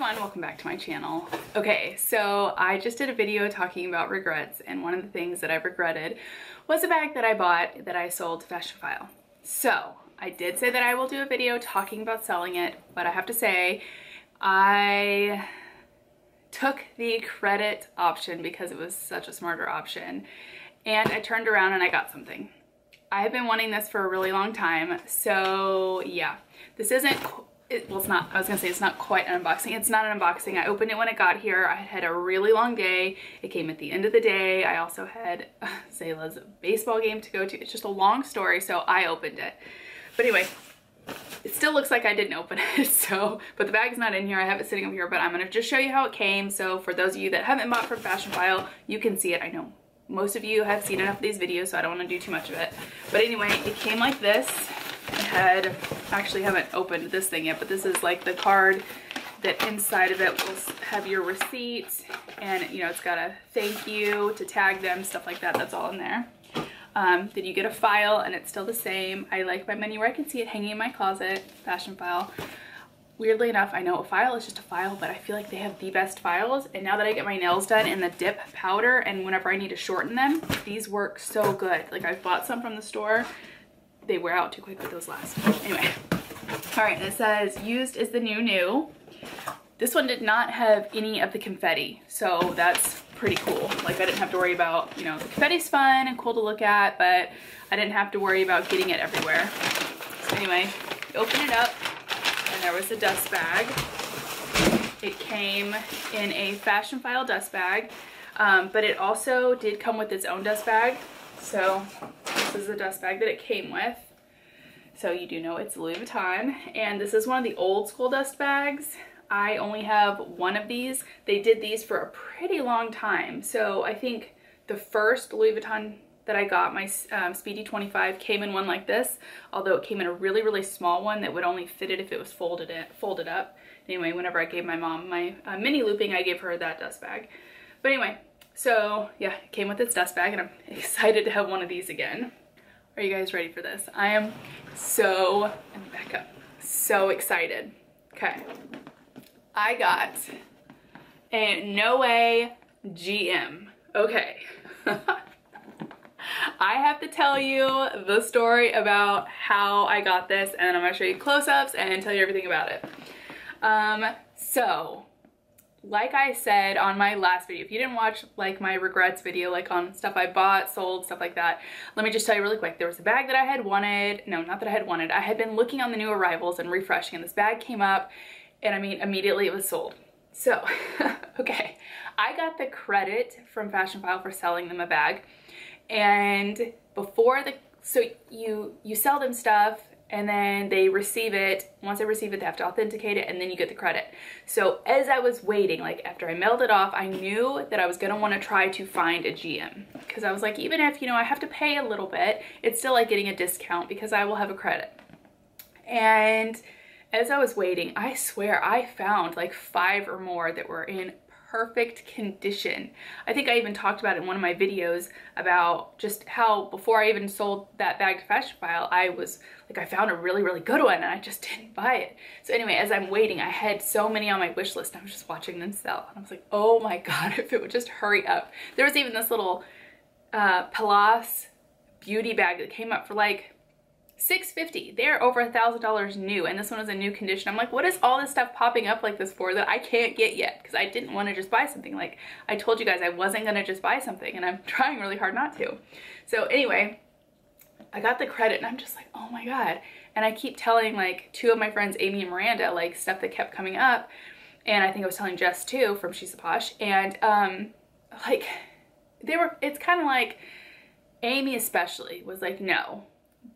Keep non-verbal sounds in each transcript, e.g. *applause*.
everyone, welcome back to my channel. Okay, so I just did a video talking about regrets and one of the things that I regretted was a bag that I bought that I sold to Fashionphile. So I did say that I will do a video talking about selling it, but I have to say I took the credit option because it was such a smarter option and I turned around and I got something. I have been wanting this for a really long time, so yeah. This isn't it, well, it's not, I was gonna say it's not quite an unboxing. It's not an unboxing. I opened it when it got here. I had a really long day. It came at the end of the day. I also had *laughs* Zayla's baseball game to go to. It's just a long story, so I opened it. But anyway, it still looks like I didn't open it, *laughs* so, but the bag's not in here. I have it sitting over here, but I'm gonna just show you how it came. So for those of you that haven't bought from Fashionphile, you can see it. I know most of you have seen enough of these videos, so I don't wanna do too much of it. But anyway, it came like this actually haven't opened this thing yet, but this is like the card that inside of it will have your receipt and you know, it's got a thank you to tag them, stuff like that. That's all in there. Um, then you get a file and it's still the same. I like my menu where I can see it hanging in my closet, Fashionphile Weirdly enough, I know a file is just a file, but I feel like they have the best files. And now that I get my nails done in the dip powder and whenever I need to shorten them, these work so good. Like I've bought some from the store they wear out too quick, but those last. Anyway, all right, it says used is the new new. This one did not have any of the confetti, so that's pretty cool. Like I didn't have to worry about, you know, the confetti's fun and cool to look at, but I didn't have to worry about getting it everywhere. So anyway, open it up and there was a dust bag. It came in a Fashionphile dust bag, um, but it also did come with its own dust bag. So this is the dust bag that it came with. So you do know it's Louis Vuitton. And this is one of the old school dust bags. I only have one of these. They did these for a pretty long time. So I think the first Louis Vuitton that I got, my um, Speedy 25, came in one like this, although it came in a really, really small one that would only fit it if it was folded, in, folded up. Anyway, whenever I gave my mom my uh, mini looping, I gave her that dust bag. But anyway, so yeah, it came with its dust bag and I'm *laughs* excited to have one of these again. Are you guys ready for this? I am so, and back up, so excited. Okay, I got a Noe GM. Okay. *laughs* I have to tell you the story about how I got this and I'm gonna show you close-ups and tell you everything about it. Um, so like I said on my last video, if you didn't watch like my regrets video, like on stuff I bought, sold, stuff like that, let me just tell you really quick. There was a bag that I had wanted. No, not that I had wanted. I had been looking on the new arrivals and refreshing and this bag came up and I mean, immediately it was sold. So, *laughs* okay, I got the credit from Fashionphile for selling them a bag. And before the, so you, you sell them stuff and then they receive it. Once they receive it, they have to authenticate it and then you get the credit. So as I was waiting, like after I mailed it off, I knew that I was gonna wanna try to find a GM because I was like, even if, you know, I have to pay a little bit, it's still like getting a discount because I will have a credit. And as I was waiting, I swear I found like five or more that were in perfect condition. I think I even talked about it in one of my videos about just how before I even sold that bag to Fashionphile, I was like, I found a really, really good one and I just *laughs* didn't buy it. So anyway, as I'm waiting, I had so many on my wish list. I was just watching them sell. And I was like, oh my *laughs* God, if it would just hurry up. There was even this little uh, Pallas beauty bag that came up for like 650 they're over a thousand dollars new and this one is a new condition. I'm like what is all this stuff popping up like this for that i can't get yet? Because i didn't want to just buy something. Like i told you guys i wasn't going to just buy something and i'm *laughs* trying really hard not to. So anyway i got the credit and i'm just like oh my god. And i keep telling like two of my friends amy and miranda like stuff that kept coming up. And i think i was telling jess too from she's a posh. And um like they were it's kind of like amy especially was like no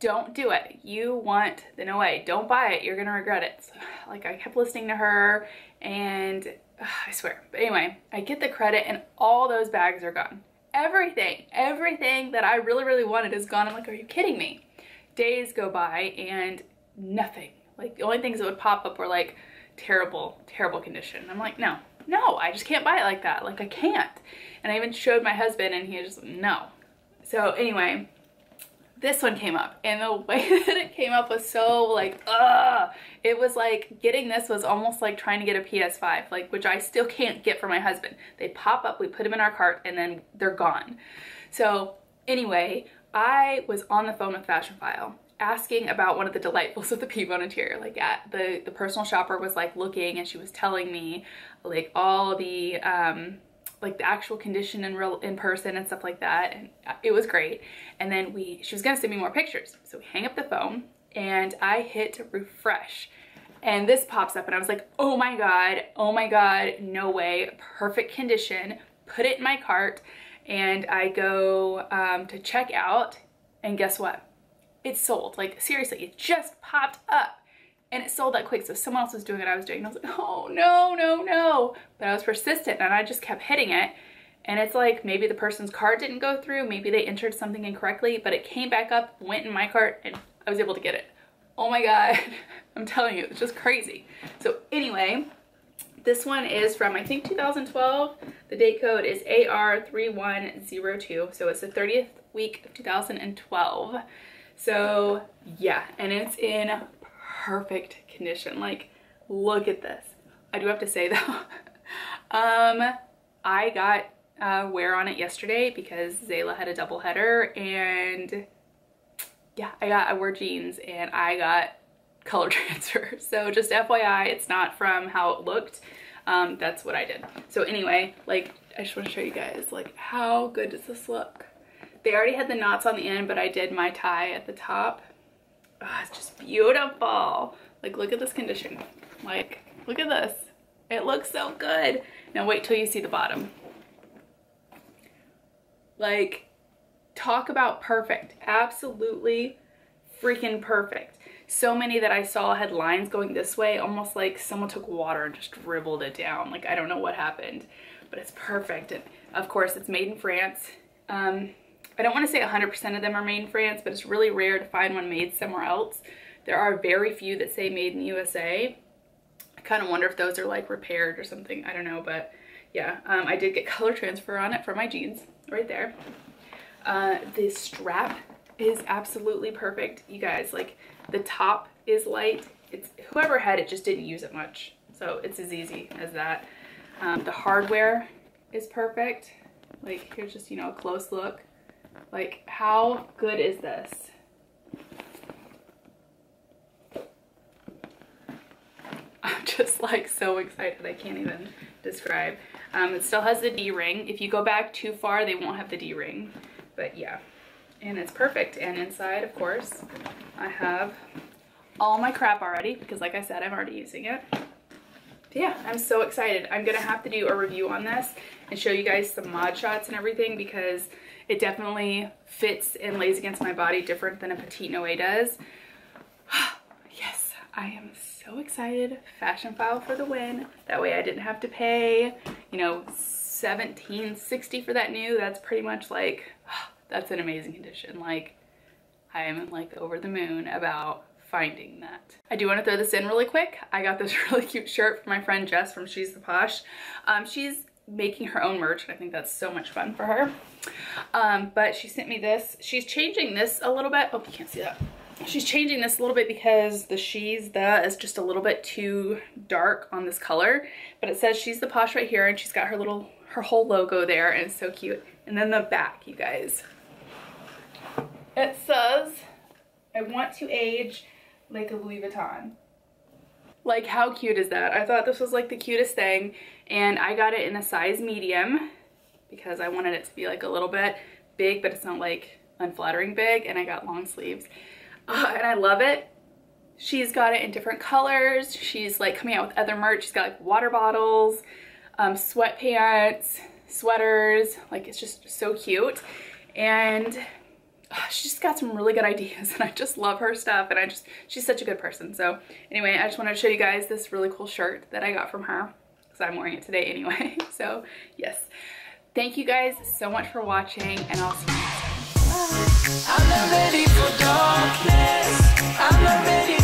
don't do it. You want the Noe. Don't buy it. You're gonna regret it. So, *sighs* like I kept listening to her and *sighs* I swear. But anyway, I get the credit and all those bags are gone. Everything, everything that I really, really wanted is gone. I'm like, are you kidding me? Days go by and nothing. Like the only things that would pop up were like terrible, terrible condition. I'm like, no, no, I just can't buy it like that. Like I can't. And I even showed my husband and he just, no. So anyway, this one came up and the *laughs* way that it came up was so like ugh. It was like getting this was almost like trying to get a ps5 like which i still can't get for my husband. They pop up we put them in our cart and then they're gone. So anyway i was on the phone with Fashionphile asking about one of the delightfuls *laughs* of the Pivoine interior. Like at the, the personal shopper was like looking and she was telling me like all the um, like the actual condition in real in person and stuff like that and it was great. And then we she was gonna send me more pictures. So we hang up the phone and I hit refresh and this pops up and I was like oh my god oh my god no way perfect condition put it in my cart. And I go um, to check out and guess what? It's sold. Like seriously it just popped up and it sold that quick. So someone else was doing what I was doing. And I was like, oh, no, no, no. But I was persistent and I just kept hitting it. And it's like maybe the person's card didn't go through. Maybe they entered something incorrectly, but it came back up, went in my cart, and I was able to get it. Oh my God. *laughs* I'm telling you, it's just crazy. So anyway, this one is from, I think, 2012. The date code is AR3102. So it's the 30th week of 2012. So yeah, and it's in perfect condition. Like, look at this. I do have to say *laughs* though, um, I got uh, wear on it yesterday because Zayla had a double header and yeah, I got, I wore jeans and I got color *laughs* transfer. So just FYI, it's not from how it looked. Um, that's what I did. So anyway, like, I just want to show you guys, like, how good does this look? They already had the knots on the end, but I did my tie at the top. Oh, it's just beautiful. Like, look at this condition. Like, look at this. It looks so good. Now wait till you see the bottom. Like, talk about perfect. Absolutely freaking perfect. So many that I saw had lines going this way, almost like someone took water and just dribbled it down. Like, I don't know what happened, but it's perfect. And of course, it's made in France. Um, I don't want to say 100% of them are made in France, but it's really rare to find one made somewhere else. There are very few that say made in the USA. I kind of wonder if those are like repaired or something. I don't know, but yeah, um, I did get *laughs* color transfer on it for my jeans right there. Uh, the strap is absolutely perfect. You guys, like the top is light. It's whoever had it just didn't use it much. So it's as easy as that. Um, the hardware is perfect. Like here's just, you know, a close look. Like, how good is this? I'm just like so excited. I can't even describe. Um, it still has the D-ring. If you go back too far, they won't have the D-ring. But yeah, and it's perfect. And inside, of course, I have all my crap already because like I said, I'm already using it. But yeah, I'm so excited. I'm gonna have to do a review on this and show you guys some mod shots and everything because it definitely fits and lays against my body different than a Petite Noe does. *sighs* yes, I am so excited. Fashionphile for the win. That way I didn't have to pay, you know, 1760 for that new. That's pretty much like, *sighs* that's an amazing condition. Like, I am like over the moon about finding that. I do want to throw this in really quick. I got this *laughs* really cute shirt from my friend Jess from She's the Posh. Um, she's making her own merch I think that's so much fun for her. Um, but she sent me this. She's changing this a little bit. Oh, you can't see that. She's changing this a little bit because the she's the is just a little bit too dark on this color. But it says she's the posh right here and she's got her little, her whole logo there and it's so cute. And then the back, you guys. It says, I want to age like a Louis Vuitton. Like how cute is that? I thought this was like the cutest thing and I got it in a size medium because I wanted it to be like a little bit big but it's not like unflattering big and I got long sleeves uh, and I love it. She's got it in different colors. She's like coming out with other merch. She's got like water bottles, um, sweatpants, sweaters. Like it's just so cute. And *sighs* she's just got some really good ideas *laughs* and I just love her stuff and I just, she's such a good person. So anyway, I just wanted to show you guys this really cool shirt that I got from her because I'm wearing it today anyway. *laughs* So yes, thank you guys so much for watching and I'll see you next time. Bye.